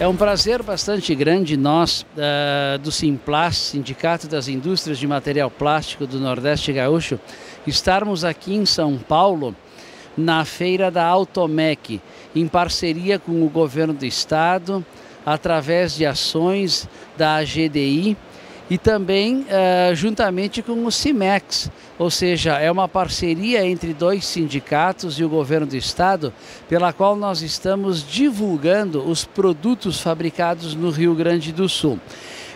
É um prazer bastante grande nós, uh, do Simplas, Sindicato das Indústrias de Material Plástico do Nordeste Gaúcho, estarmos aqui em São Paulo na feira da Automec, em parceria com o governo do estado, através de ações da AGDI e também uh, juntamente com o CIMEX, ou seja, é uma parceria entre dois sindicatos e o governo do estado, pela qual nós estamos divulgando os produtos fabricados no Rio Grande do Sul.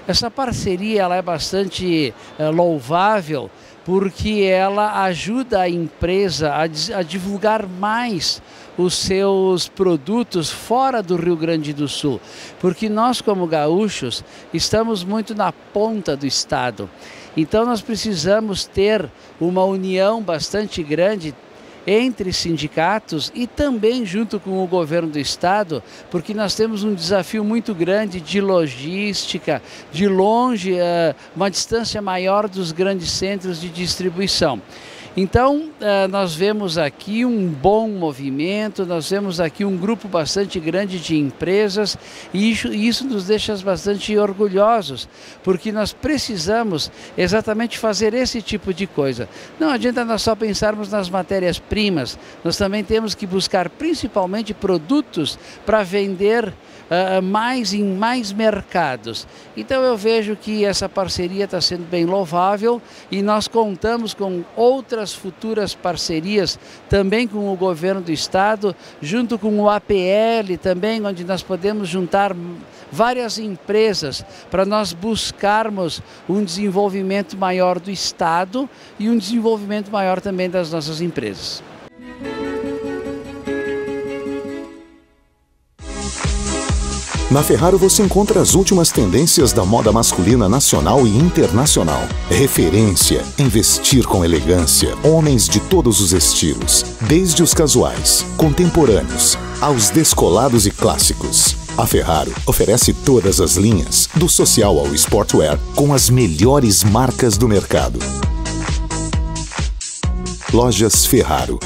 Essa parceria ela é bastante uh, louvável porque ela ajuda a empresa a, a divulgar mais os seus produtos fora do Rio Grande do Sul, porque nós, como gaúchos, estamos muito na ponta do estado. Então, nós precisamos ter uma união bastante grande entre sindicatos e também junto com o governo do estado, porque nós temos um desafio muito grande de logística, de longe, eh, uma distância maior dos grandes centros de distribuição. Então, eh, nós vemos aqui um bom movimento, nós vemos aqui um grupo bastante grande de empresas e isso, isso nos deixa bastante orgulhosos, porque nós precisamos exatamente fazer esse tipo de coisa. Não adianta nós só pensarmos nas matérias-primas, nós também temos que buscar principalmente produtos para vender uh, mais em mais mercados. Então eu vejo que essa parceria está sendo bem louvável e nós contamos com outras futuras parcerias também com o governo do estado, junto com o APL também, onde nós podemos juntar várias empresas para nós buscarmos um desenvolvimento maior do estado e um desenvolvimento maior também das nossas empresas. Na Ferraro você encontra as últimas tendências da moda masculina nacional e internacional. Referência em vestir com elegância, homens de todos os estilos, desde os casuais, contemporâneos, aos descolados e clássicos. A Ferraro oferece todas as linhas, do social ao sportwear, com as melhores marcas do mercado. Lojas Ferraro.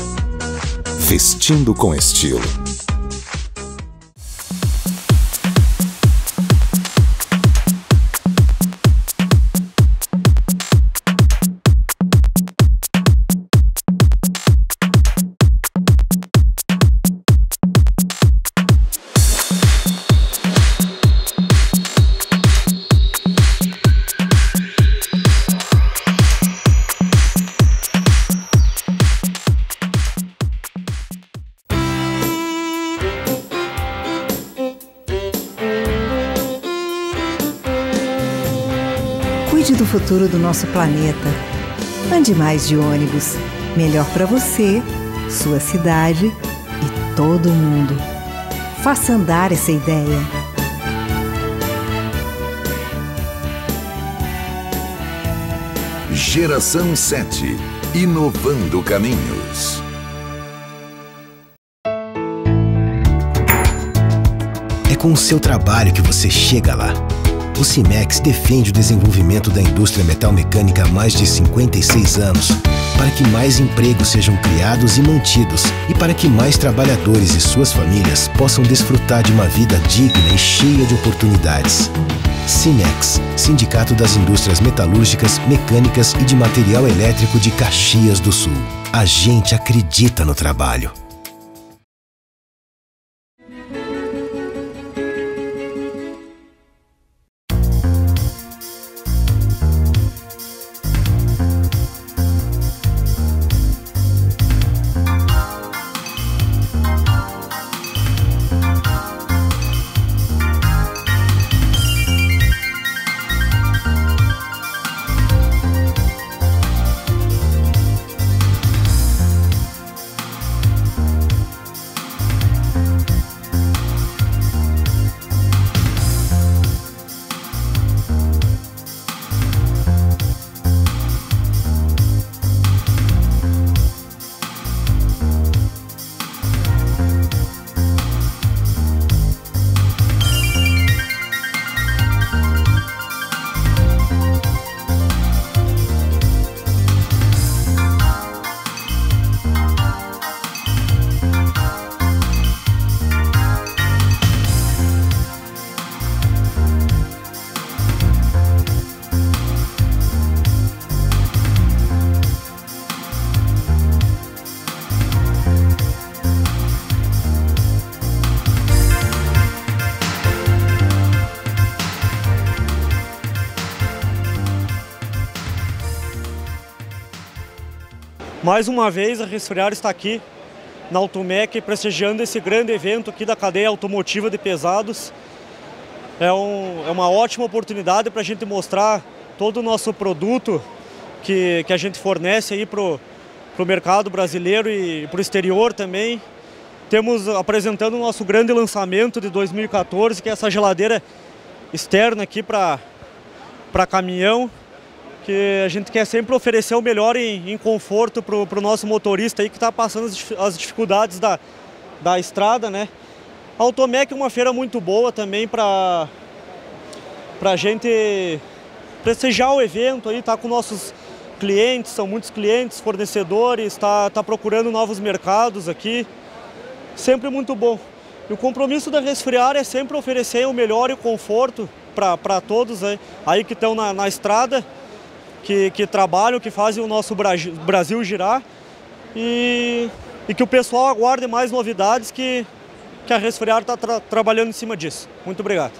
Vestindo com estilo. Futuro do nosso planeta. Ande mais de ônibus. Melhor para você, sua cidade e todo mundo. Faça andar essa ideia. Geração 7 Inovando Caminhos. É com o seu trabalho que você chega lá o CIMEX defende o desenvolvimento da indústria metal-mecânica há mais de 56 anos, para que mais empregos sejam criados e mantidos e para que mais trabalhadores e suas famílias possam desfrutar de uma vida digna e cheia de oportunidades. CIMEX, Sindicato das Indústrias Metalúrgicas, Mecânicas e de Material Elétrico de Caxias do Sul. A gente acredita no trabalho. Mais uma vez a Resfriar está aqui na Automec prestigiando esse grande evento aqui da cadeia automotiva de pesados. É, um, é uma ótima oportunidade para a gente mostrar todo o nosso produto que, que a gente fornece aí para o mercado brasileiro e para o exterior também. Temos apresentando o nosso grande lançamento de 2014, que é essa geladeira externa aqui para caminhão, que a gente quer sempre oferecer o melhor em, em conforto para o nosso motorista aí que está passando as, dificuldades da, da estrada, né? A Automec é uma feira muito boa também para a gente prestigiar o evento aí, tá com nossos clientes, são muitos clientes, fornecedores, está tá procurando novos mercados aqui sempre muito bom. E o compromisso da Resfriar é sempre oferecer o melhor e o conforto para todos aí, aí que estão na, na, estrada, que, que trabalham, que fazem o nosso Brasil, girar e, e que o pessoal aguarde mais novidades que, que a Resfriar está tra trabalhando em cima disso. Muito obrigado.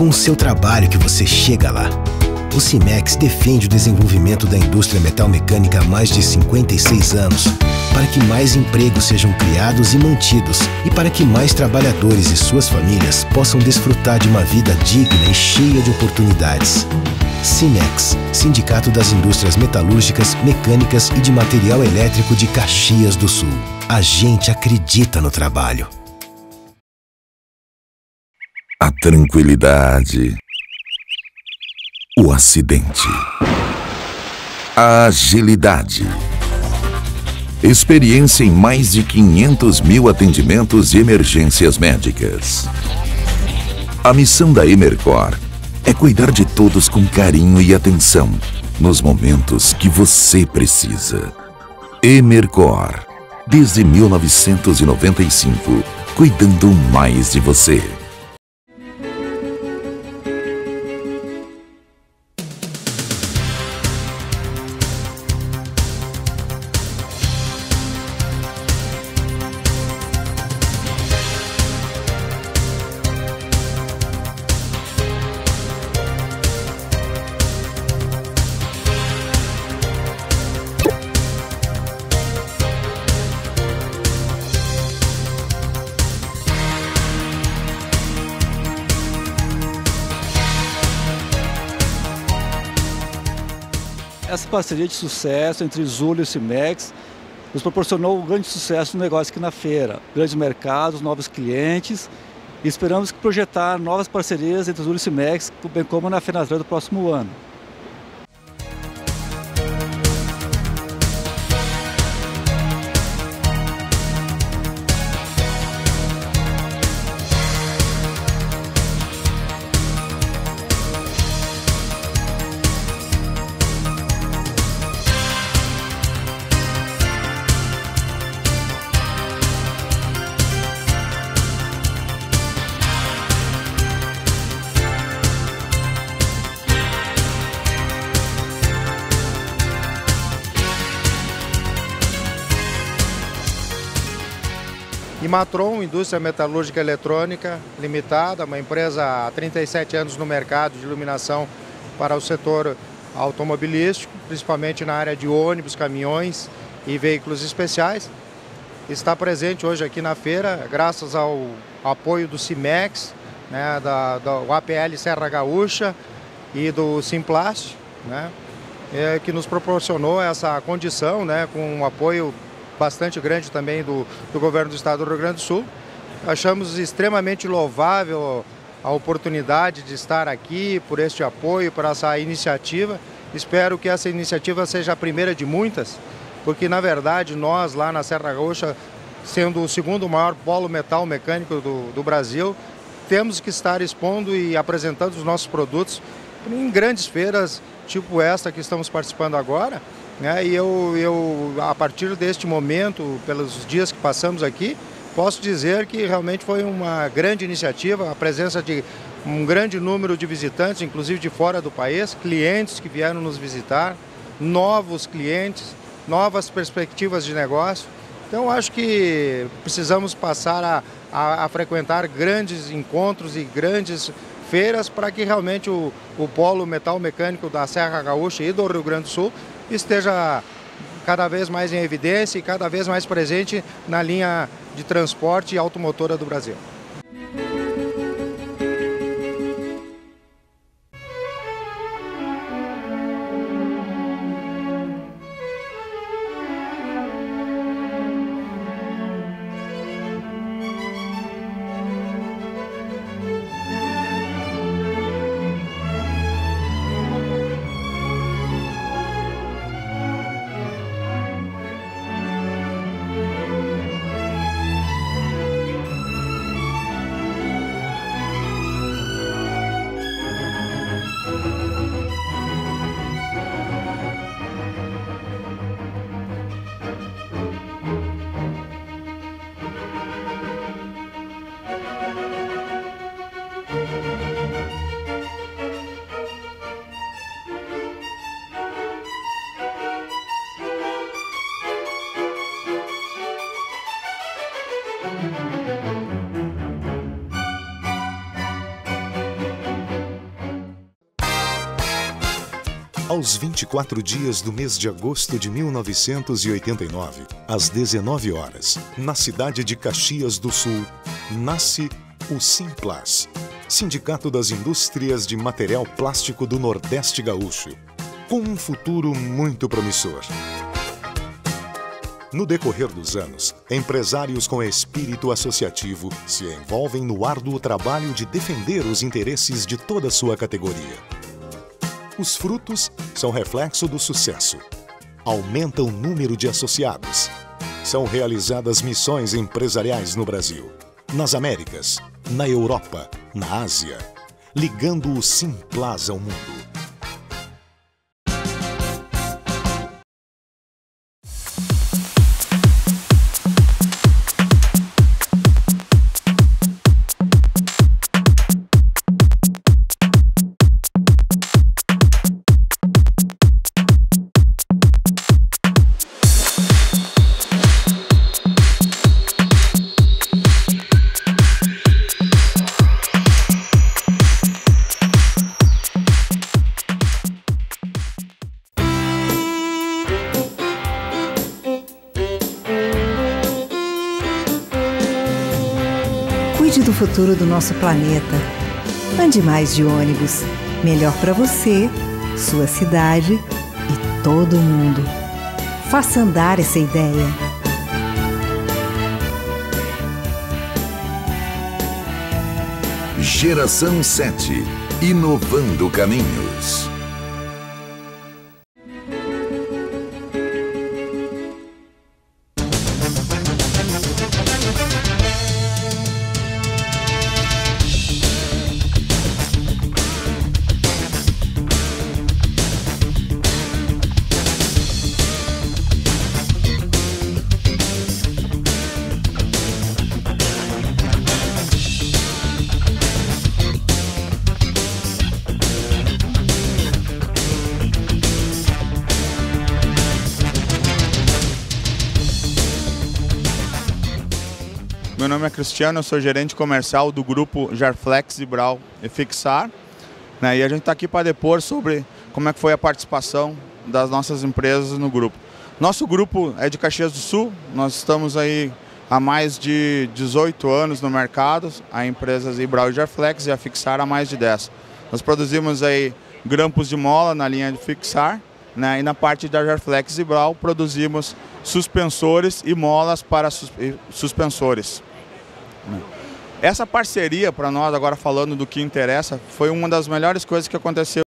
Com o seu trabalho que você chega lá. O CIMEX defende o desenvolvimento da indústria metalmecânica há mais de 56 anos, para que mais empregos sejam criados e mantidos e para que mais trabalhadores e suas famílias possam desfrutar de uma vida digna e cheia de oportunidades. CIMEX, Sindicato das Indústrias Metalúrgicas, Mecânicas e de Material Elétrico de Caxias do Sul. A gente acredita no trabalho tranquilidade, o acidente, a agilidade. Experiência em mais de 500 mil atendimentos de emergências médicas. A missão da Emercor é cuidar de todos com carinho e atenção nos momentos que você precisa. Emercor, desde 1995, cuidando mais de você. Essa parceria de sucesso entre Zulio e Cimex nos proporcionou um grande sucesso no negócio aqui na feira. Grandes mercados, novos clientes e esperamos projetar novas parcerias entre Zulio e Cimex, bem como na Fenatran do próximo ano. Imatron, Indústria Metalúrgica Eletrônica Limitada, uma empresa há 37 anos no mercado de iluminação para o setor automobilístico, principalmente na área de ônibus, caminhões e veículos especiais. Está presente hoje aqui na feira, graças ao apoio do CIMEX, né, da, do APL Serra Gaúcha e do Simplast, né, é, que nos proporcionou essa condição, né, com um apoio bastante grande também do, do governo do estado do Rio Grande do Sul. Achamos extremamente louvável a oportunidade de estar aqui, por este apoio, por essa iniciativa. Espero que essa iniciativa seja a primeira de muitas, porque na verdade nós lá na Serra Gaúcha, sendo o segundo maior polo metal mecânico do, do Brasil, temos que estar expondo e apresentando os nossos produtos em grandes feiras, tipo esta que estamos participando agora. Né? E eu, eu, a partir deste momento, pelos dias que passamos aqui, posso dizer que realmente foi uma grande iniciativa, a presença de um grande número de visitantes, inclusive de fora do país, clientes que vieram nos visitar, novos clientes, novas perspectivas de negócio. Então, acho que precisamos passar a, a, a frequentar grandes encontros e grandes feiras para que realmente o, o polo metal mecânico da Serra Gaúcha e do Rio Grande do Sul esteja cada vez mais em evidência e cada vez mais presente na linha de transporte automotora do Brasil. Aos 24 dias do mês de agosto de 1989, às 19 horas, na cidade de Caxias do Sul, nasce o Simplas, Sindicato das Indústrias de Material Plástico do Nordeste Gaúcho, com um futuro muito promissor. No decorrer dos anos, empresários com espírito associativo se envolvem no árduo trabalho de defender os interesses de toda sua categoria os frutos são reflexo do sucesso. Aumenta o número de associados. São realizadas missões empresariais no Brasil, nas Américas, na Europa, na Ásia, ligando o Simplas ao mundo. Futuro do nosso planeta. Ande mais de ônibus. Melhor para você, sua cidade e todo mundo. Faça andar essa ideia. Geração 7 Inovando Caminhos. Nome é Cristiano, eu sou gerente comercial do grupo Jarflex e Brau e Fixar. Né, e a gente está aqui para depor sobre como é que foi a participação das nossas empresas no grupo. Nosso grupo é de Caxias do Sul, nós estamos aí há mais de 18 anos no mercado, a empresa Zibral e Jarflex e a Fixar há mais de 10. Nós produzimos aí grampos de mola na linha de Fixar, né, e na parte da Jarflex Zibral produzimos suspensores e molas para sus suspensores. Né. Essa parceria para nós, agora falando do que interessa, foi uma das melhores coisas que aconteceu